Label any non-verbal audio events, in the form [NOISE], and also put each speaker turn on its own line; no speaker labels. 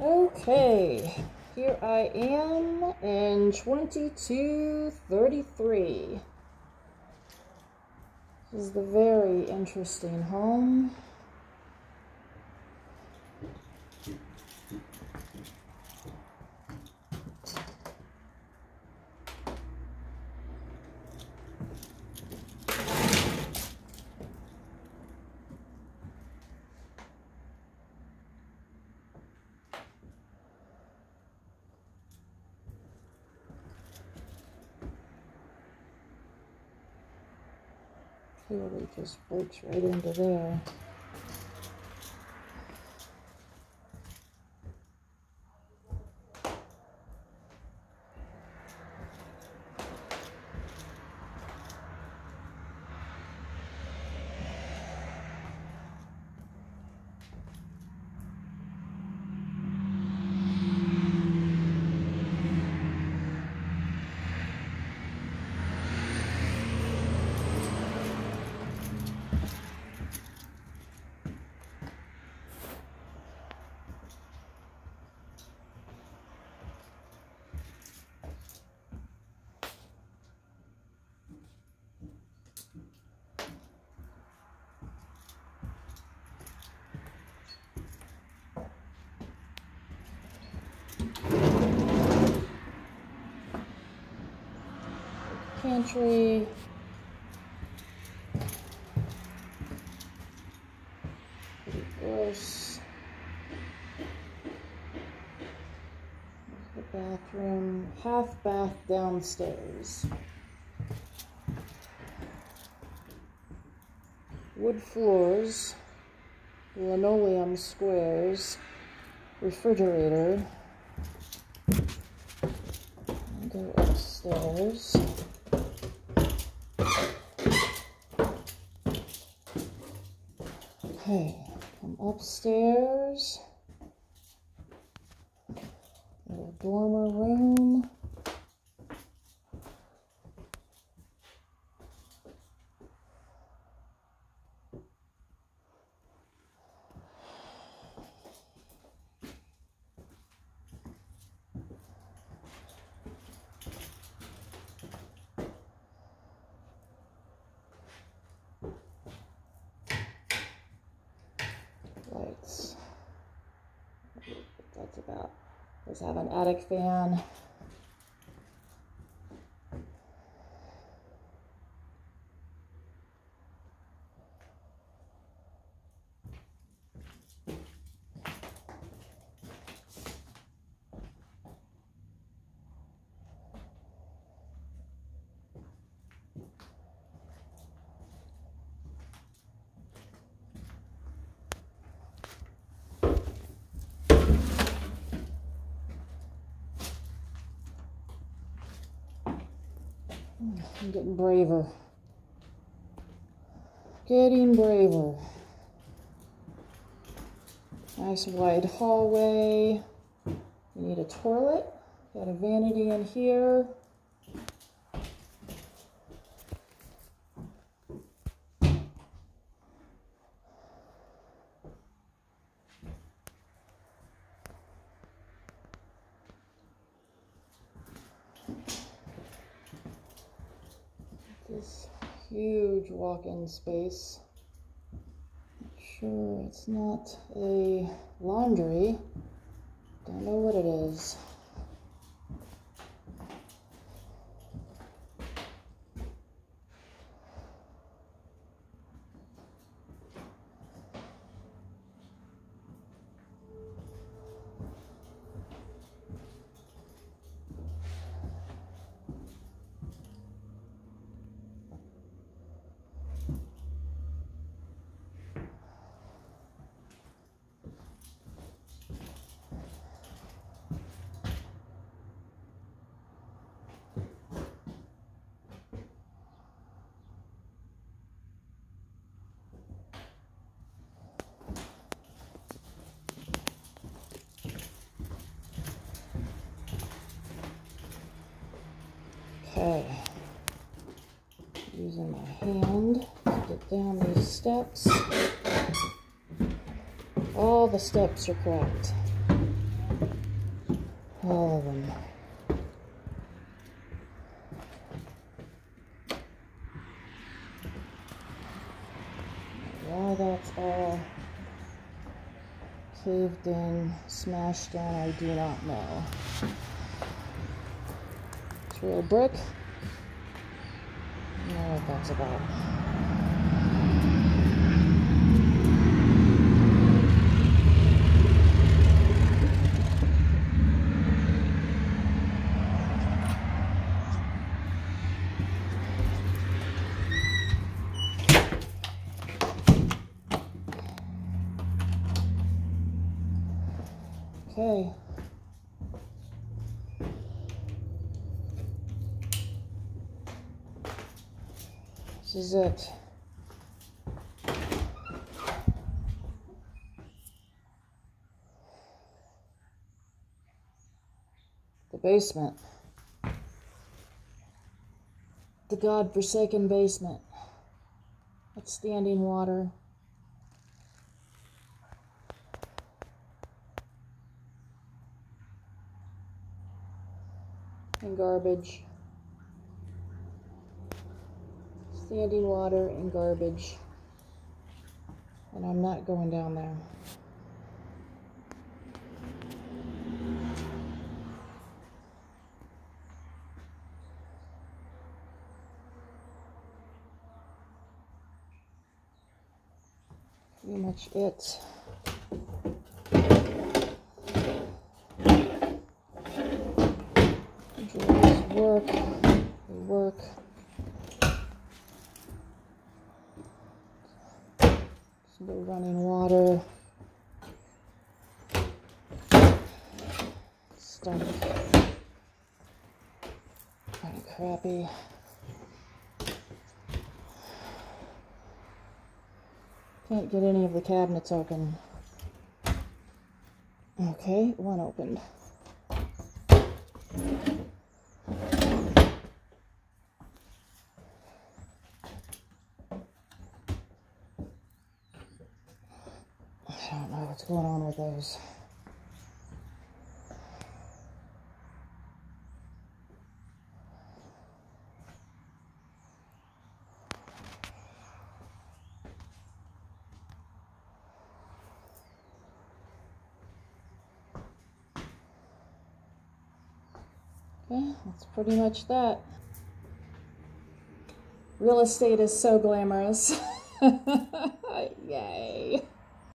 Okay, here I am in 2233. This is the very interesting home. Clearly just breaks right into there. Pantry. The bathroom, half bath downstairs. Wood floors, linoleum squares, refrigerator. Go upstairs. Okay, I'm upstairs. Little dormer room. That's about. Does have an attic fan. I'm getting braver. Getting braver. Nice wide hallway. You need a toilet. Got a vanity in here. This huge walk-in space. Not sure it's not a laundry. Don't know what it is. Okay. Using my hand to get down these steps. All the steps are correct. All of them. Why that's all caved in, smashed down, I do not know. Real brick. Know what that's about. Okay. Is it. The basement. The god-forsaken basement. It's standing water. and garbage. Standing water and garbage. And I'm not going down there. Pretty much it. Kind of crappy. Can't get any of the cabinets open. Okay, one opened. I don't know what's going on with those. Okay, that's pretty much that. Real estate is so glamorous. [LAUGHS] Yay.